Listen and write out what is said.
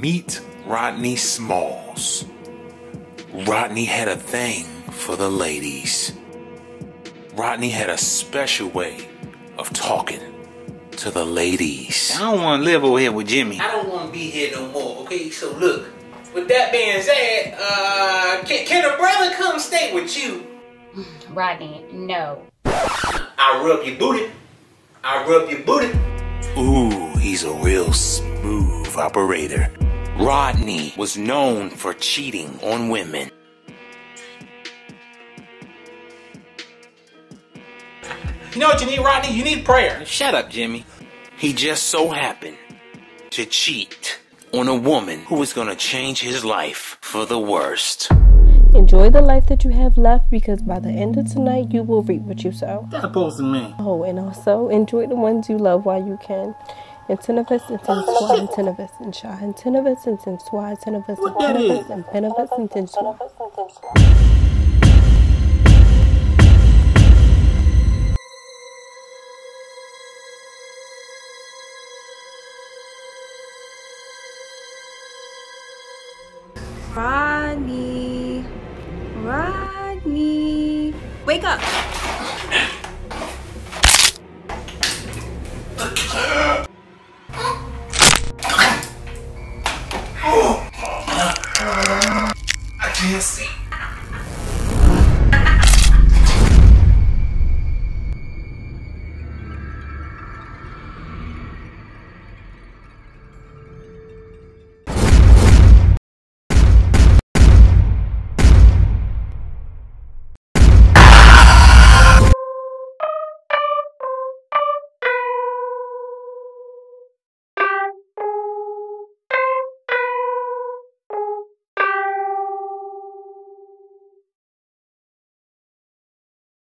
Meet Rodney Smalls. Rodney had a thing for the ladies. Rodney had a special way of talking to the ladies. I don't want to live over here with Jimmy. I don't want to be here no more, okay? So look, with that being said, uh, can, can a brother come stay with you? Rodney, no. I rub your booty. I rub your booty. Ooh, he's a real smooth operator. Rodney was known for cheating on women. You know what you need, Rodney? You need prayer. Shut up, Jimmy. He just so happened to cheat on a woman who was gonna change his life for the worst. Enjoy the life that you have left because by the end of tonight, you will reap what you sow. That opposed to me. Oh, and also enjoy the ones you love while you can. And Tenebus and Tenswa and Tenebus and Shah and Tenebus and Tenswa and Tenebus and is? and Penebus and Tenswa. Rodney. Rodney. Wake up. Aqui é assim.